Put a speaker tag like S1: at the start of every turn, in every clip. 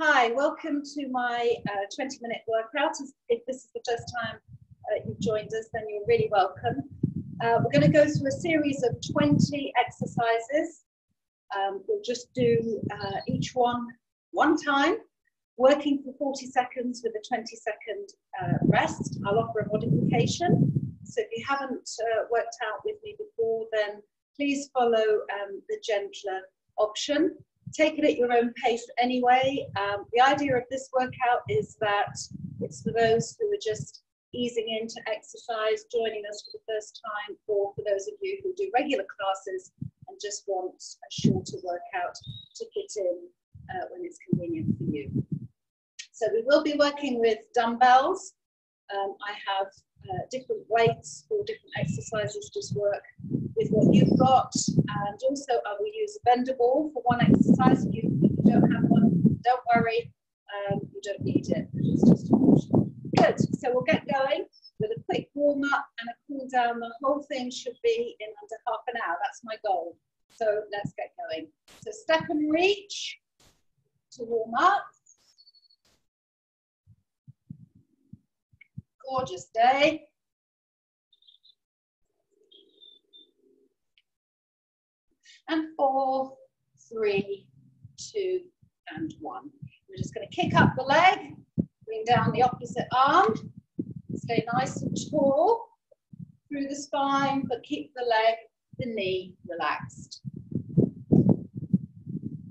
S1: Hi, welcome to my uh, 20 minute workout. If this is the first time uh, you've joined us, then you're really welcome. Uh, we're going to go through a series of 20 exercises. Um, we'll just do uh, each one one time, working for 40 seconds with a 20 second uh, rest. I'll offer a modification. So if you haven't uh, worked out with me before, then please follow um, the gentler option take it at your own pace anyway. Um, the idea of this workout is that it's for those who are just easing into exercise, joining us for the first time, or for those of you who do regular classes and just want a shorter workout to fit in uh, when it's convenient for you. So we will be working with dumbbells. Um, I have uh, different weights for different exercises, just work with what you've got. And also I will use a ball for one exercise. If you, if you don't have one, don't worry, um, you don't need it. It's just Good, so we'll get going with a quick warm up and a cool down. The whole thing should be in under half an hour. That's my goal. So let's get going. So step and reach to warm up. Gorgeous day. And four, three, two, and one. We're just going to kick up the leg, bring down the opposite arm, stay nice and tall through the spine, but keep the leg, the knee relaxed.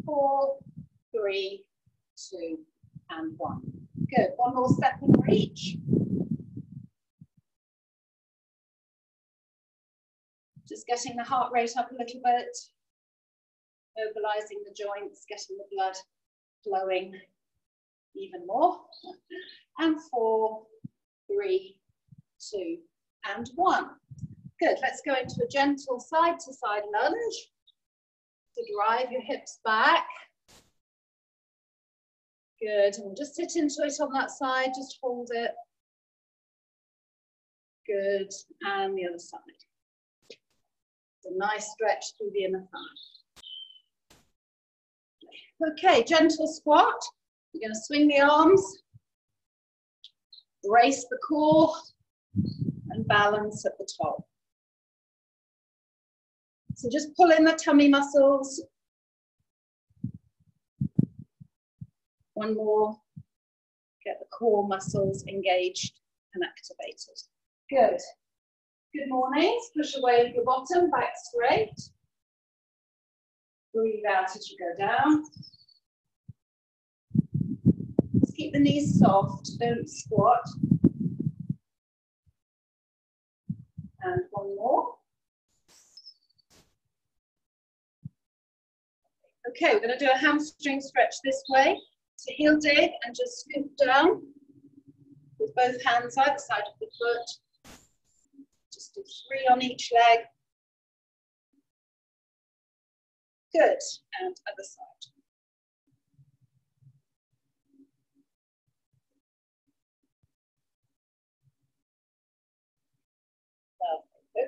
S1: Four, three, two, and one. Good. One more step and reach. Just getting the heart rate up a little bit, mobilizing the joints, getting the blood flowing even more. And four, three, two, and one. Good, let's go into a gentle side to side lunge to drive your hips back. Good, and just sit into it on that side, just hold it. Good, and the other side. A nice stretch through the inner thigh. Okay, gentle squat. You're going to swing the arms, brace the core, and balance at the top. So just pull in the tummy muscles. One more. Get the core muscles engaged and activated. Good. Good morning. Push away your bottom, back straight. Breathe out as you go down. Just keep the knees soft, don't squat. And one more. Okay, we're going to do a hamstring stretch this way. So heel dig and just scoop down with both hands either side of the foot just do three on each leg. Good, and other side.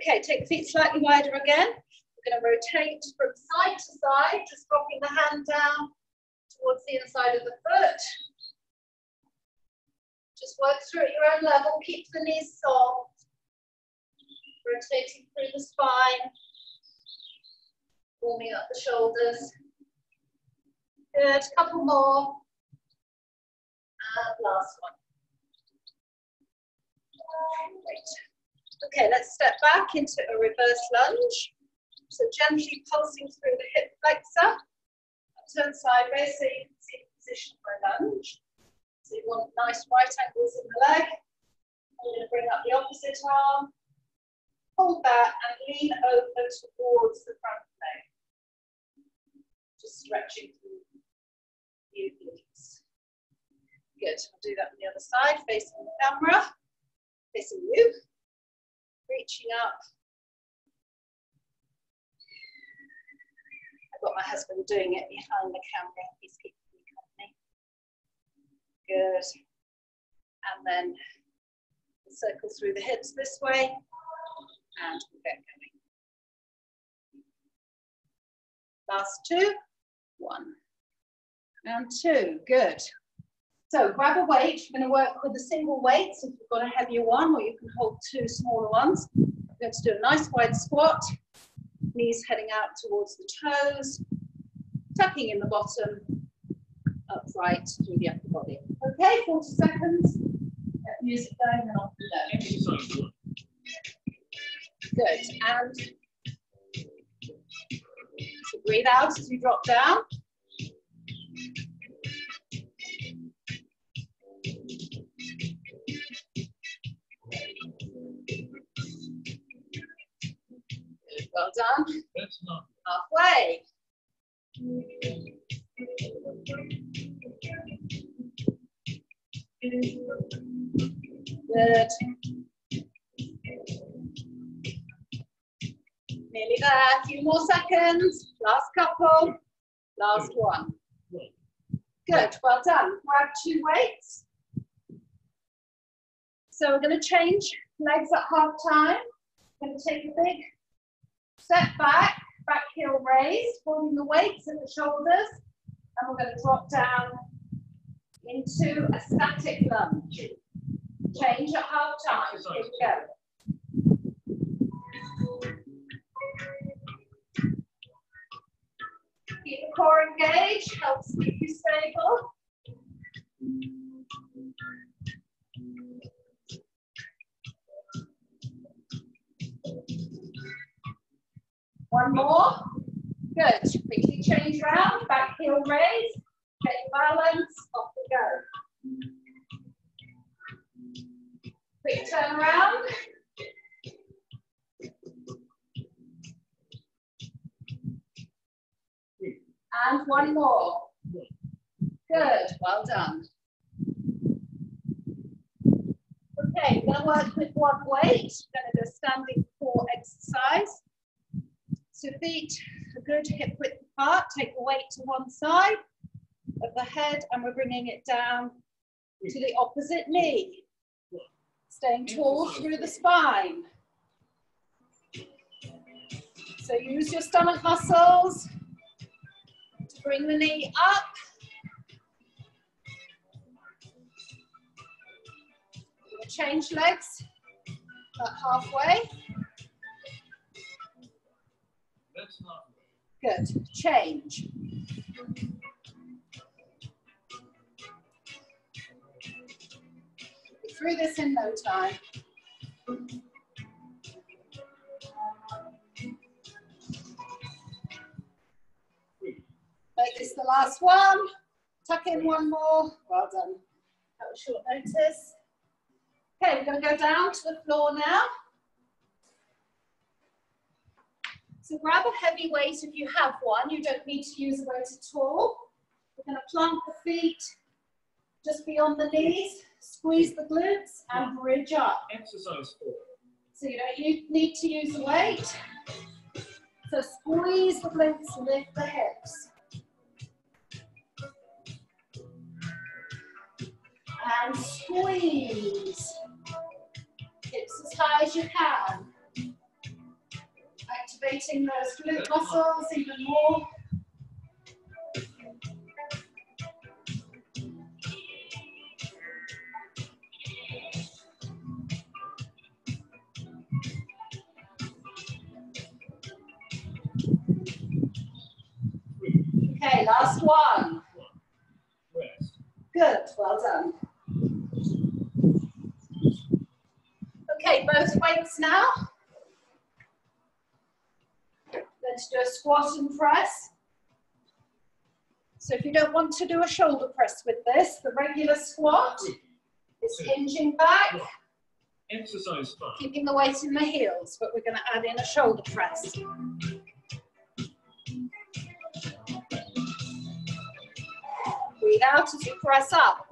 S1: Okay, take the feet slightly wider again. We're going to rotate from side to side, just dropping the hand down towards the inside of the foot. Just work through at your own level. Keep the knees soft rotating through the spine, warming up the shoulders. Good, couple more. And last one. Great. Okay, let's step back into a reverse lunge. So gently pulsing through the hip flexor. Turn sideways so you can see the position for a lunge. So you want nice right angles in the leg. I'm going to bring up the opposite arm hold that and lean over towards the stretching through. Good, I'll do that on the other side, facing the camera, facing you, reaching up. I've got my husband doing it behind the camera, he's keeping me company. Good. And then circle through the hips this way, and we'll get going. Last two, one, And two, good. So grab a weight. You're going to work with a single weight if you've got a heavier one, or you can hold two smaller ones. We're going to do a nice wide squat, knees heading out towards the toes, tucking in the bottom, upright through the upper body. Okay, 40 seconds. Get music going and off we go. Good. And breathe out as you drop down. Well done. Halfway. Good. Nearly there. A few more seconds. Last couple. Last one. Good. Well done. Grab two weights. So we're going to change legs at half time. Going to take a big step back, back heel raised, holding the weights at the shoulders, and we're going to drop down into a static lunge. Change at half time. Here we go. Keep the core engaged, helps keep you stable. One more. Good. Quickly change round, back heel raise, get your balance, off we go. Quick turn around. And one more. Good, well done. Okay, we're going to work with one weight. We're going to do a standing core exercise. So feet a good hip width apart. Take the weight to one side of the head and we're bringing it down to the opposite knee. Staying tall through the spine. So use your stomach muscles to bring the knee up. Change legs about halfway. Good. Change. Through this in no time. Make this the last one. Tuck in one more. Well done. That was short notice. Okay, we're going to go down to the floor now. So grab a heavy weight if you have one. You don't need to use a weight at all. We're going to plant the feet just beyond the knees, squeeze the glutes and bridge up.
S2: Exercise four.
S1: So you don't need to use a weight. So squeeze the glutes, lift the hips. And squeeze. Hips as high as you can activating those glute muscles even more. Okay, last one. Good, well done. Okay, both weights now going to do a squat and press. So if you don't want to do a shoulder press with this, the regular squat is hinging back.
S2: Exercise.
S1: Keeping the weight in the heels, but we're going to add in a shoulder press. Breathe out as you press up.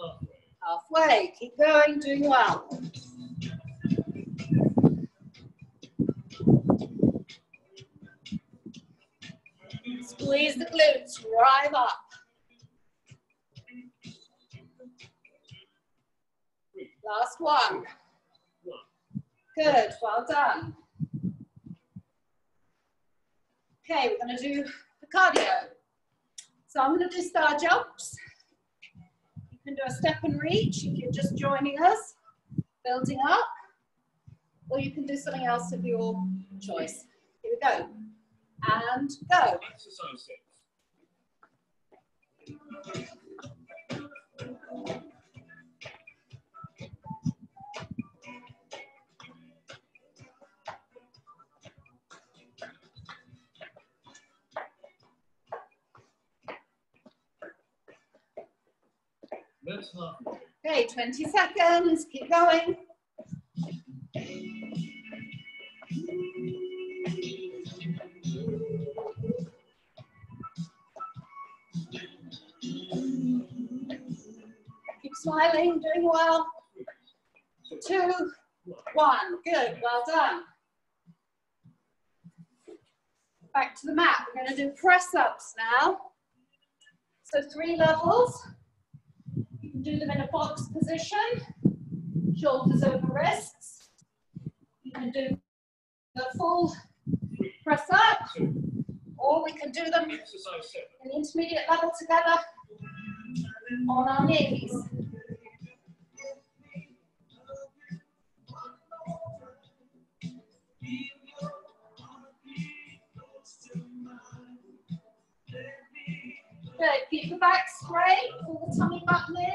S2: Uh, halfway.
S1: Halfway, keep going, doing well. Squeeze the glutes, drive up. Last one. Good, well done. Okay, we're going to do the cardio. So I'm going to do star jumps. Can do a step and reach if you're just joining us, building up, or you can do something else of your choice. Here we go. And go.
S2: Exercise six.
S1: Okay, 20 seconds. Keep going. Keep smiling, doing well. Two, one. Good, well done. Back to the mat. We're going to do press ups now. So three levels. Do them in a box position, shoulders over wrists. You can do the full press up, or we can do them in the intermediate level together on our knees. Good, keep the back straight, pull the tummy in,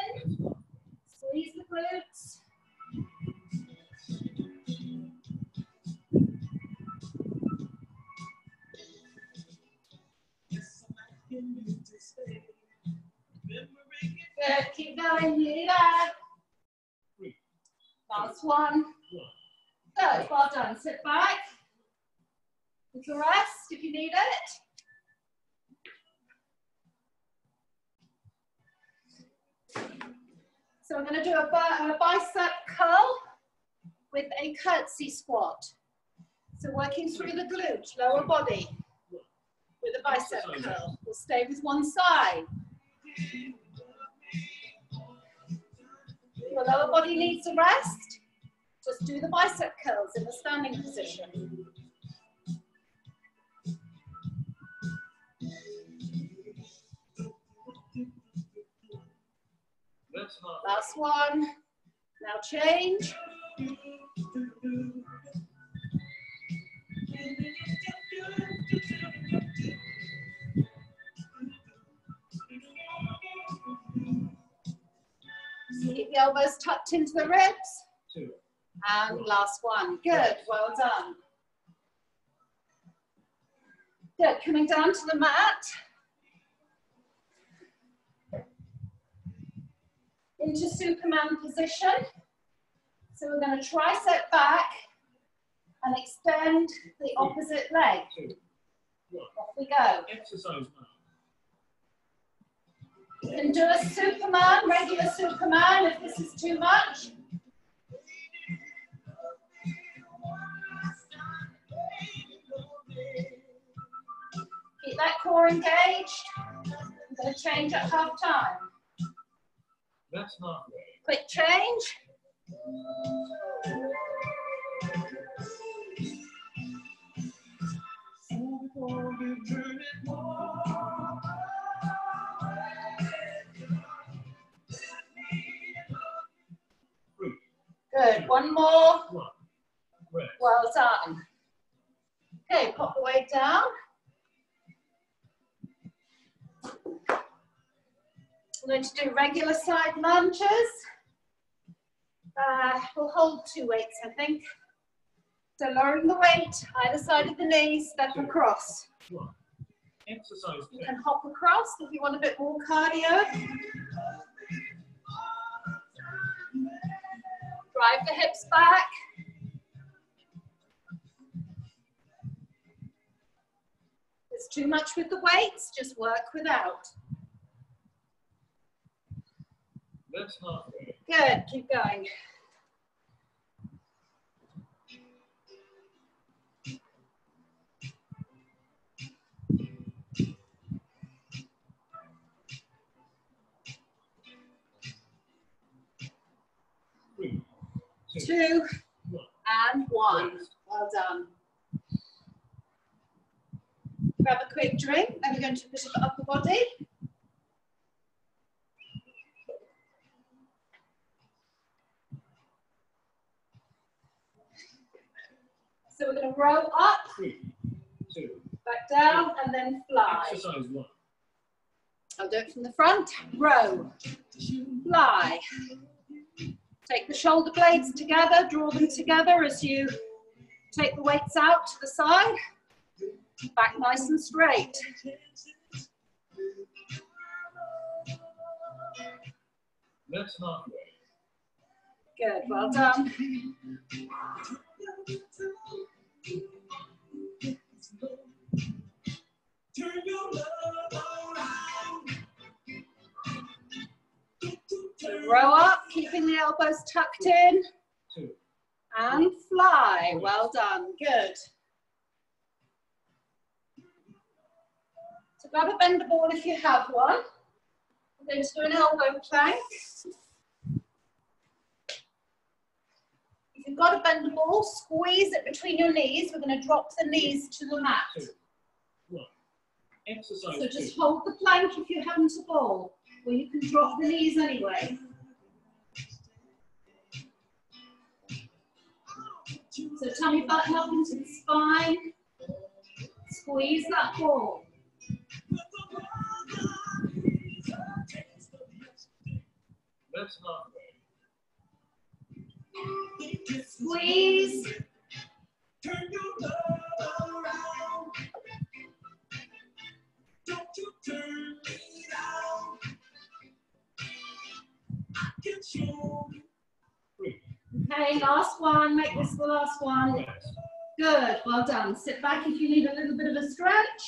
S1: Sit back. Little rest if you need it. So I'm going to do a, bi- a bicep curl with a curtsy squat. So working through the glute, lower body with a bicep curl. We'll stay with one side. Your lower body needs a rest. Just do the bicep curls in the standing position. Last one. Now change. Keep the elbows tucked into the ribs.
S2: Two.
S1: And last one. Good. Well done. Good. Coming down to the mat. Into Superman position. So we're going to tricep back and extend the opposite leg. Off we go.
S2: Exercise nine.
S1: You can do a Superman, regular Superman if this is too much. Keep that core engaged. I'm going to change at half time.
S2: That's halfway.
S1: Quick change. Good. One more. Well done. Okay, pop the weight down. Going to do regular side lunges. Uh, we'll hold two weights, I think. So lowering the weight, either side of the knee, step across.
S2: Exercise
S1: You can hop across if you want a bit more cardio. Drive the hips back. It's too much with the weights, just work without.
S2: That's halfway.
S1: Good, keep going.
S2: Three. Two.
S1: Two And one. Well done. Grab a quick drink, then we're going to push up the upper body. So we're going to row up,
S2: Three, two.
S1: back down, and then fly.
S2: Exercise one.
S1: I'll do it from the front. Row, fly. Take the shoulder blades together, draw them together as you take the weights out to the side. Back nice and straight.
S2: Left halfway.
S1: Good, well done. Row up, keeping the elbows tucked in. And fly. Well done. Good. So grab a bender ball if you have one. We're going to do an elbow plank. If you've got a ball, squeeze it between your knees. We're going to drop the knees to the mat.
S2: Two. Exercise
S1: So
S2: two.
S1: just hold the plank if you haven't a ball, or you can drop the knees anyway. So tummy button up into the spine. Squeeze that ball.
S2: Left halfway.
S1: Squeeze.
S3: Turn your love around. Don't you turn me down. I can show you.
S1: Okay, last one. Make this the last one. Good, well done. Sit back if you need a little bit of a stretch.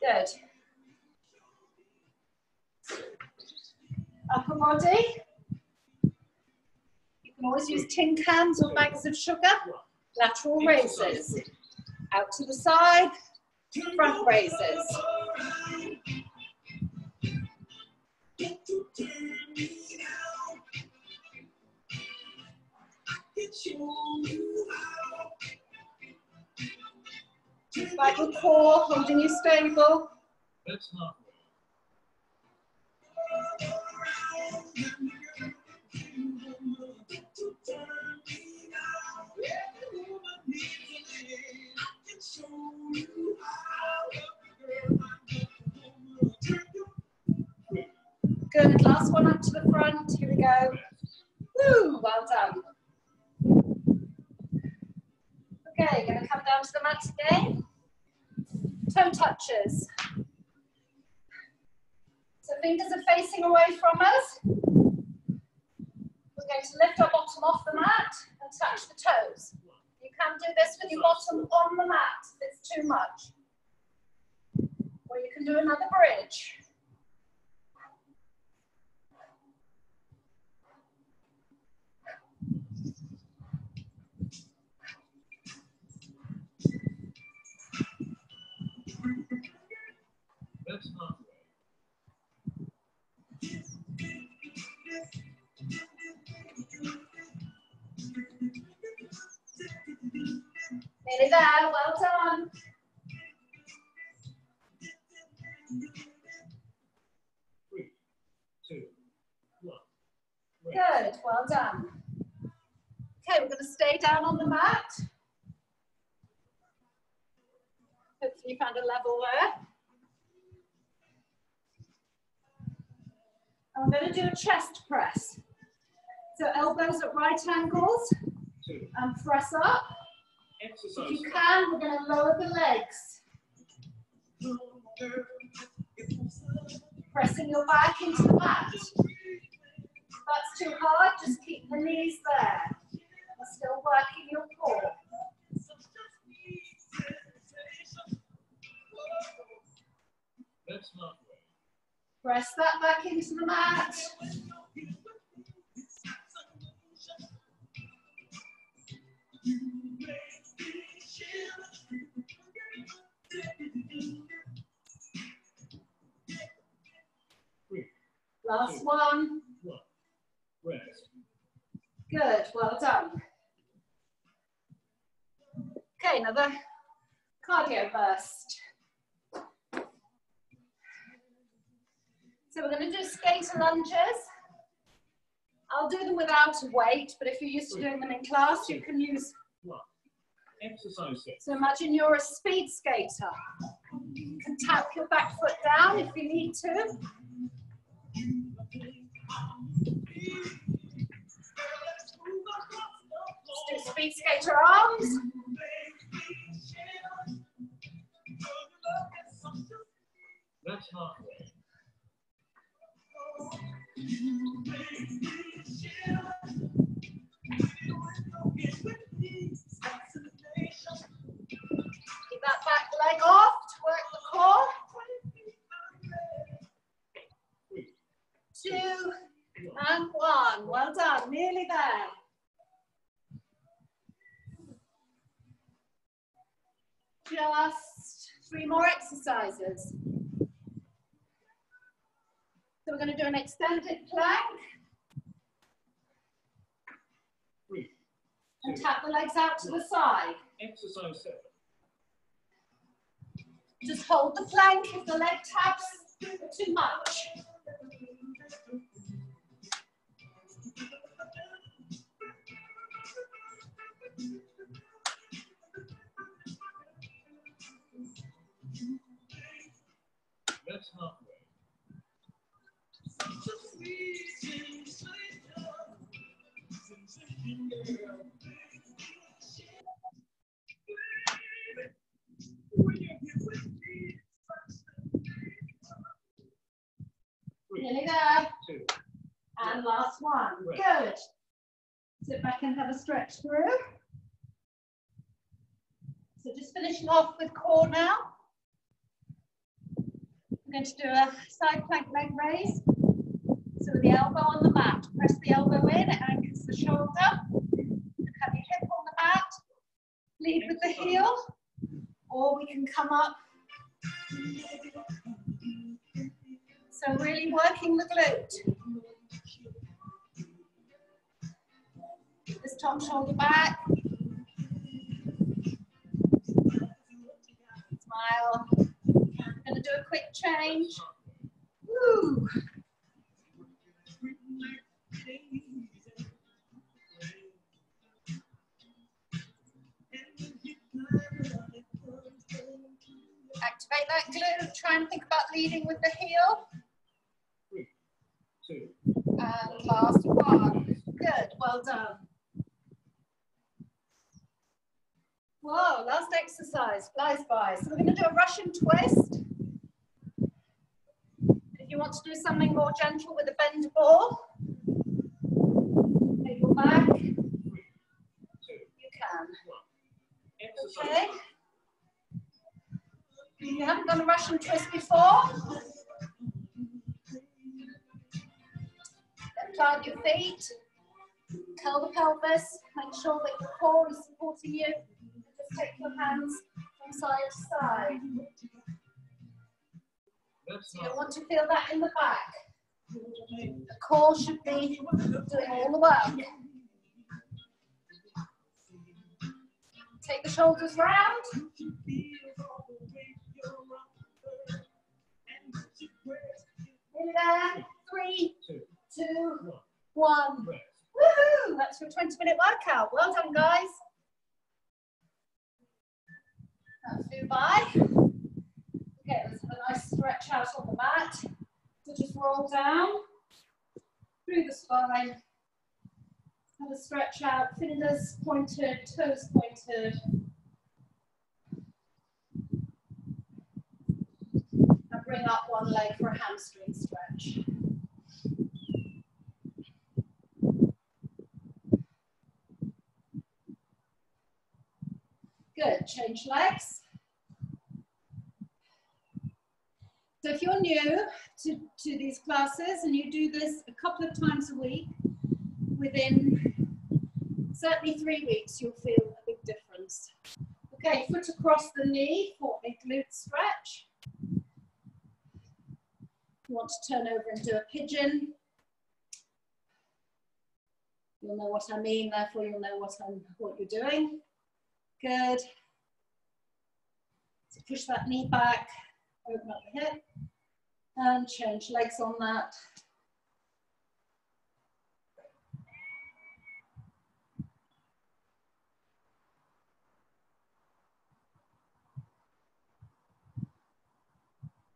S1: Good. Upper body. You can always use tin cans or bags of sugar. Lateral raises. Out to the side. Front raises.
S3: love around. Don't you turn me down.
S1: Good, last one up to the front. Here we go. Woo, well done. Okay, gonna come down to the mat again. Toe touches. So fingers are facing away from us. We're going to lift our bottom off the mat and touch the toes. You can do this with your bottom on the mat if it's too much. Or you can do another bridge. There, well done.
S2: Three. Two. One.
S1: Good, well done. Okay, we're going to stay down on the mat. Hopefully you found a level there. We're going to do a chest press. So elbows at right angles and press up.
S2: Exercise
S1: If you can, we're going to lower the legs. Pressing your back into the mat. If that's too hard, just keep the knees there. We're still working your core. Press that back into the mat. Last one.
S2: One.
S1: Good, well done. Okay, another cardio burst. So we're going to do skater lunges. I'll do them without a weight, but if you're used to doing them in class, you can use.
S2: One. Exercise six.
S1: So imagine you're a speed skater. You can tap your back foot down if you need to. Let's do speed skater arms.
S2: That's halfway.
S1: Keep that back leg off to work the core. Two and one. Well done. Nearly there. Just three more exercises. So we're going to do an extended plank and tap the legs out to the side.
S2: Exercise seven.
S1: Just hold the plank if the leg taps too much.
S2: That's halfway.
S1: Nearly there.
S2: Two.
S1: And last one.
S2: Right.
S1: Good. Sit back and have a stretch through. So just finishing off with core now. We're going to do a side plank leg raise. So with the elbow on the mat, press the elbow in, it anchors the shoulder. Have your hip on the mat. Lead with the heel. Or we can come up. So really working the glute. This top shoulder back. Smile. I'm to do a quick change. Woo. Activate that glute. Try and think about leading with the heel. And last one. Good, well done. Whoa, last exercise, flies by. So we're going to do a Russian twist. If you want to do something more gentle with a bend ball, take your back, you can. Okay. You haven't done a Russian twist before? Plant your feet, curl the pelvis, make sure that your core is supporting you. Just take your hands from side to side.
S2: That's
S1: You don't want to feel that in the back. The core should be doing all the work. Take the shoulders round. In there. Three,
S2: Two. One.
S1: Woohoo! That's your 20 minute workout. Well done, guys. That's Dubai. Okay, let's have a nice stretch out on the mat. So just roll down through the spine. Have a stretch out, fingers pointed, toes pointed. And bring up one leg for a hamstring stretch. Good, change legs. So if you're new to, to these classes and you do this a couple of times a week, within certainly three weeks, you'll feel a big difference. Okay, foot across the knee for a glute stretch. You want to turn over and do a pigeon. You'll know what I mean, therefore you'll know what I'm what you're doing. Good. So push that knee back, open up the hip, and change legs on that.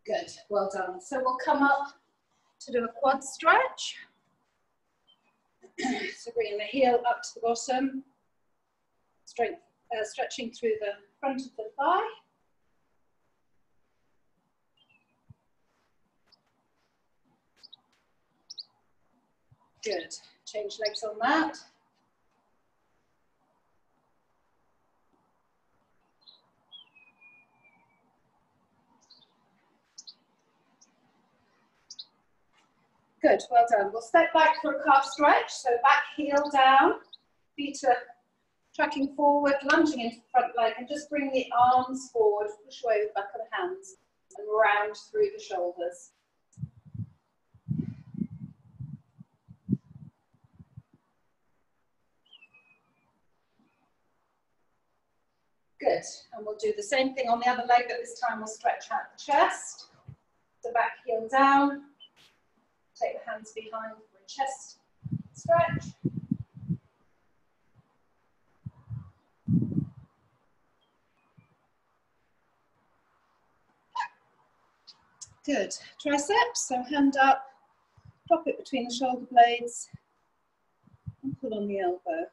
S1: Good, well done. So we'll come up to do a quad stretch. so bringing the heel up to the bottom, strength, uh, stretching through the front of the thigh. Good, change legs on that. Good, well done. We'll step back for a calf stretch. So back heel down, feet are tracking forward, lunging into the front leg, and just bring the arms forward, push away with the back of the hands, and round through the shoulders. Good, and we'll do the same thing on the other leg, but this time we'll stretch out the chest. The back heel down, Take the hands behind a chest stretch. Good. Triceps, so hand up, drop it between the shoulder blades, and pull on the elbow.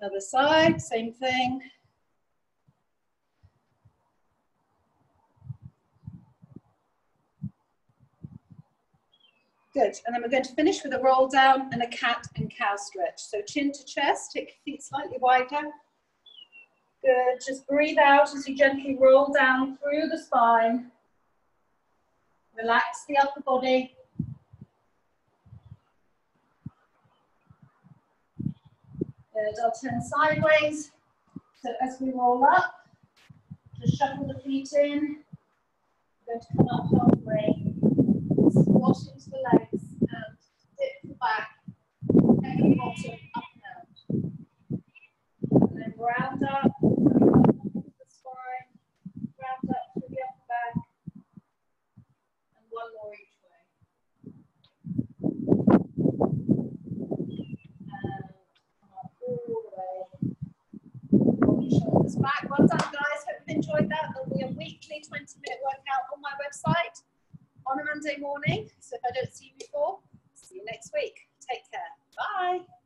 S1: Other side, same thing. Good, and then we're going to finish with a roll down and a cat and cow stretch. So chin to chest, take your feet slightly wider. Good, just breathe out as you gently roll down through the spine. Relax the upper body. Good, I'll turn sideways. So as we roll up, just shuffle the feet in. We're going to come up halfway into the legs and dip the back, and bottom up and out. And then round up, the spine, round up the upper back, and one more each way. And all the way. Shoulders back. Well done, guys. Hope you've enjoyed that. There'll be a weekly 20 minute workout on my website on a Monday morning. So if I don't see you before, see you next week. Take care. Bye.